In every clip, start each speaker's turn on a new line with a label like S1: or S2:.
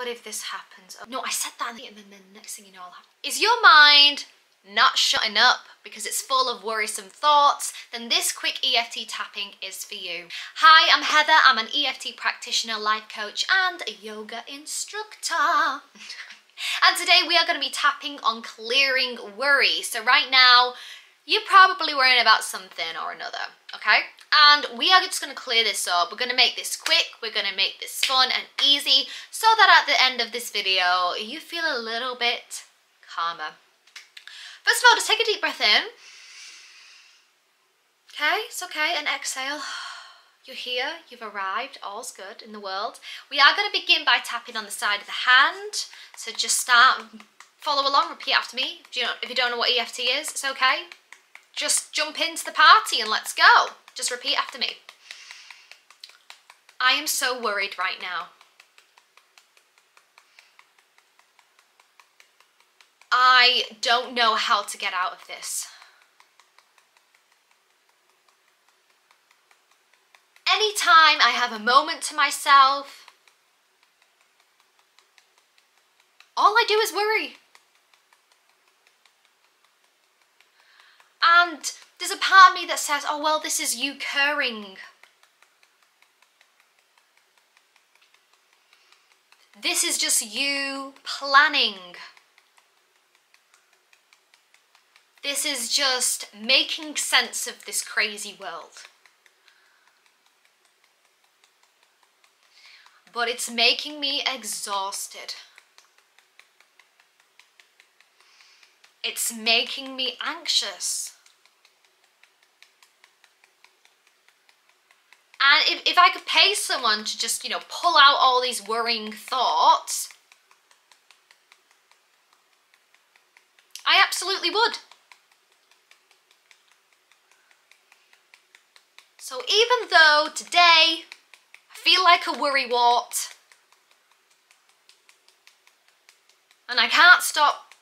S1: what if this happens? Oh, no, I said that and then the next thing you know, I'll have... Is your mind not shutting up because it's full of worrisome thoughts, then this quick EFT tapping is for you. Hi, I'm Heather. I'm an EFT practitioner, life coach, and a yoga instructor. and today we are going to be tapping on clearing worry. So right now, you're probably worrying about something or another, okay? And we are just going to clear this up. We're going to make this quick. We're going to make this fun and easy so that at the end of this video, you feel a little bit calmer. First of all, just take a deep breath in. Okay, it's okay, and exhale. You're here, you've arrived, all's good in the world. We are going to begin by tapping on the side of the hand. So just start, follow along, repeat after me. Do you know, if you don't know what EFT is, it's okay. Just jump into the party and let's go. Just repeat after me. I am so worried right now. I don't know how to get out of this. Anytime I have a moment to myself, all I do is worry. And there's a part of me that says, oh, well, this is you caring. This is just you planning. This is just making sense of this crazy world. But it's making me exhausted. It's making me anxious. And if, if I could pay someone to just, you know, pull out all these worrying thoughts, I absolutely would. So even though today I feel like a worrywart and I can't stop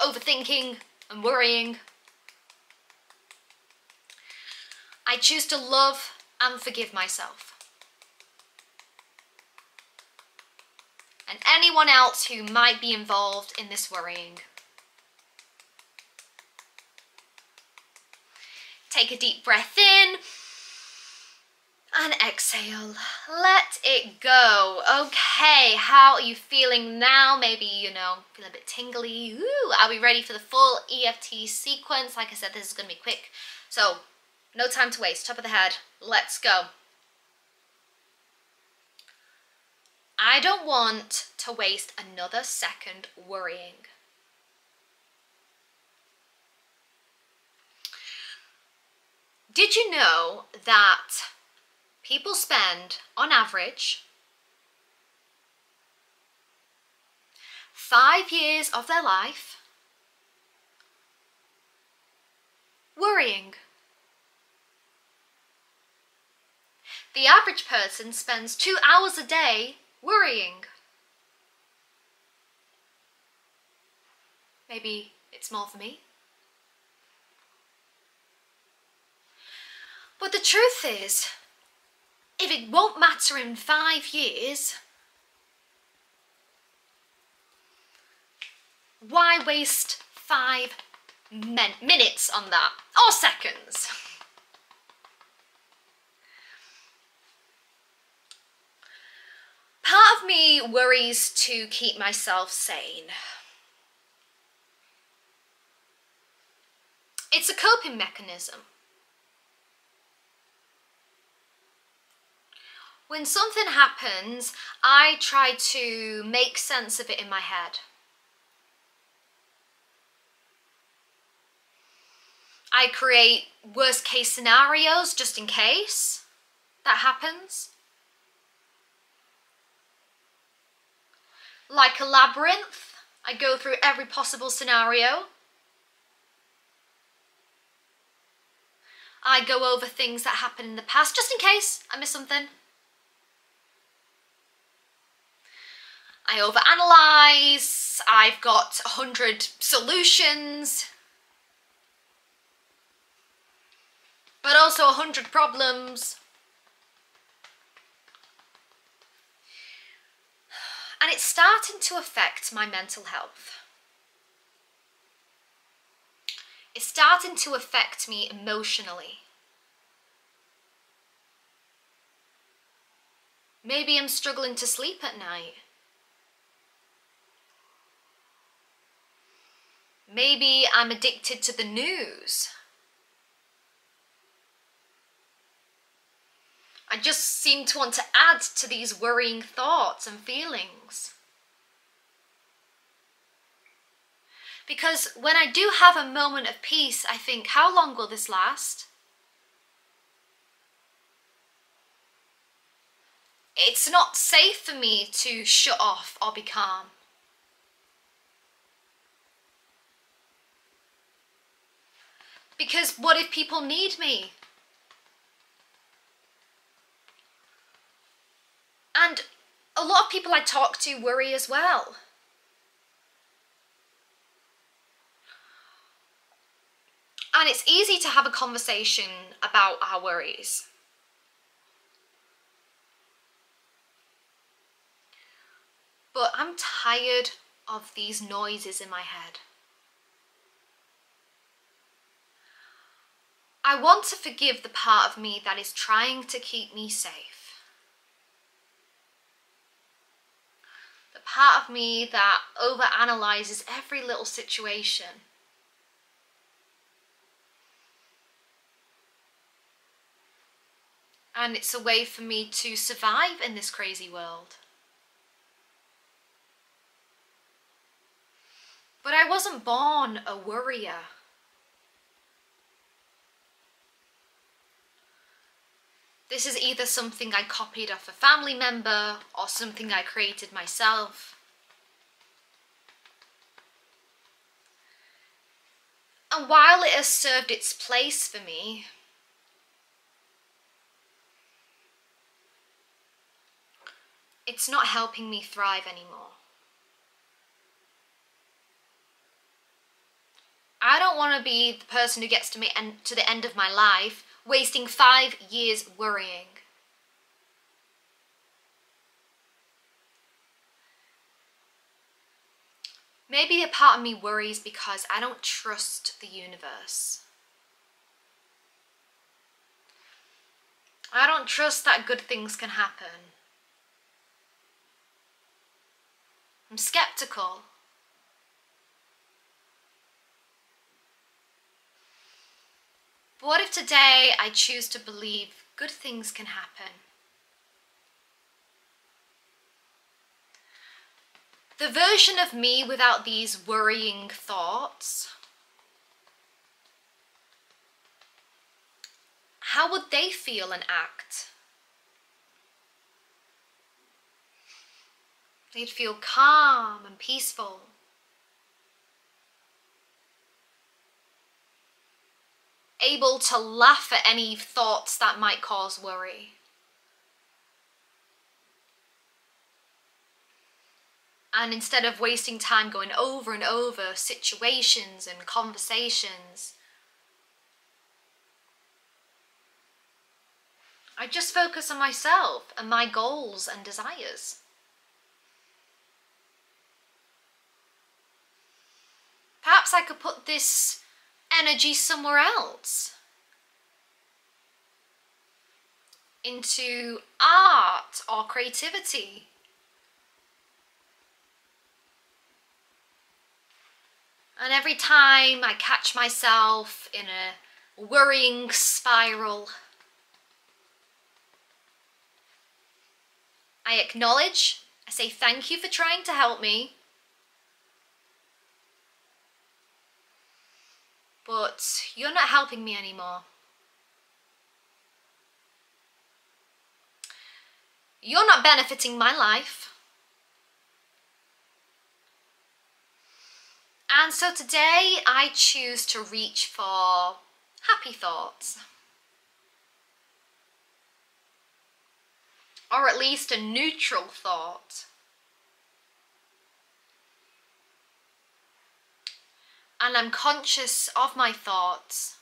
S1: overthinking and worrying, I choose to love and forgive myself. And anyone else who might be involved in this worrying. Take a deep breath in and exhale. Let it go. Okay, how are you feeling now? Maybe, you know, feel a bit tingly. Ooh, are we ready for the full EFT sequence? Like I said, this is going to be quick. So, no time to waste. Top of the head. Let's go. I don't want to waste another second worrying. Did you know that people spend, on average, five years of their life worrying. The average person spends two hours a day worrying. Maybe it's more for me. But the truth is, if it won't matter in five years, why waste five minutes on that? Or seconds? Part of me worries to keep myself sane. It's a coping mechanism. when something happens, I try to make sense of it in my head. I create worst case scenarios just in case that happens. Like a labyrinth, I go through every possible scenario. I go over things that happened in the past just in case I miss something. I overanalyze, I've got a hundred solutions, but also a hundred problems. And it's starting to affect my mental health. It's starting to affect me emotionally. Maybe I'm struggling to sleep at night. Maybe I'm addicted to the news. I just seem to want to add to these worrying thoughts and feelings. Because when I do have a moment of peace, I think, how long will this last? It's not safe for me to shut off or be calm. Because what if people need me? And a lot of people I talk to worry as well. And it's easy to have a conversation about our worries. But I'm tired of these noises in my head. I want to forgive the part of me that is trying to keep me safe. The part of me that overanalyzes every little situation. And it's a way for me to survive in this crazy world. But I wasn't born a worrier. This is either something I copied off a family member or something I created myself. And while it has served its place for me, it's not helping me thrive anymore. I don't want to be the person who gets to me and to the end of my life wasting five years worrying. Maybe a part of me worries because I don't trust the universe. I don't trust that good things can happen. I'm skeptical. But what if today I choose to believe good things can happen? The version of me without these worrying thoughts, how would they feel and act? They'd feel calm and peaceful. Able to laugh at any thoughts that might cause worry. And instead of wasting time going over and over situations and conversations, I just focus on myself and my goals and desires. Perhaps I could put this energy somewhere else. Into art or creativity. And every time I catch myself in a worrying spiral, I acknowledge, I say thank you for trying to help me. But you're not helping me anymore. You're not benefiting my life. And so today I choose to reach for happy thoughts. Or at least a neutral thought. And I'm conscious of my thoughts.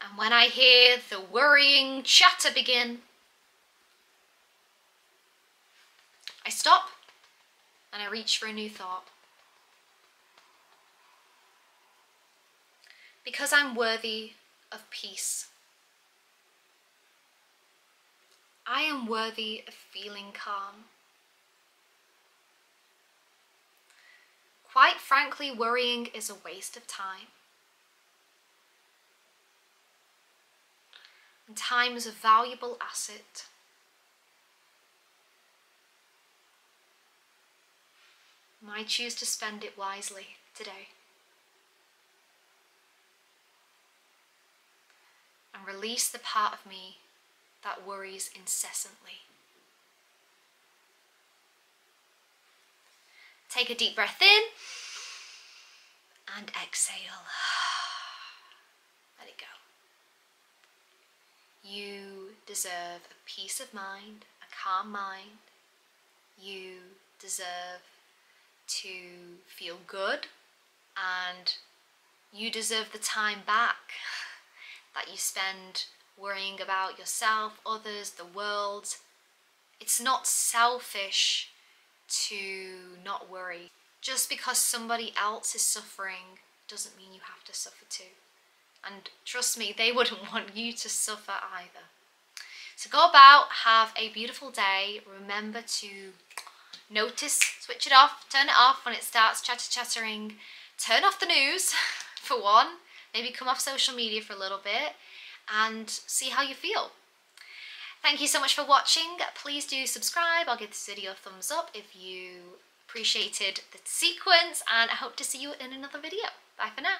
S1: And when I hear the worrying chatter begin, I stop and I reach for a new thought. Because I'm worthy of peace. I am worthy of feeling calm. Quite frankly, worrying is a waste of time. And time is a valuable asset. And I choose to spend it wisely today. And release the part of me that worries incessantly. Take a deep breath in and exhale. Let it go. You deserve a peace of mind, a calm mind. You deserve to feel good and you deserve the time back that you spend worrying about yourself, others, the world. It's not selfish to not worry. Just because somebody else is suffering doesn't mean you have to suffer too. And trust me, they wouldn't want you to suffer either. So go about, have a beautiful day. Remember to notice, switch it off, turn it off when it starts chatter chattering. Turn off the news, for one. Maybe come off social media for a little bit and see how you feel. Thank you so much for watching. Please do subscribe. I'll give this video a thumbs up if you appreciated the sequence and I hope to see you in another video. Bye for now.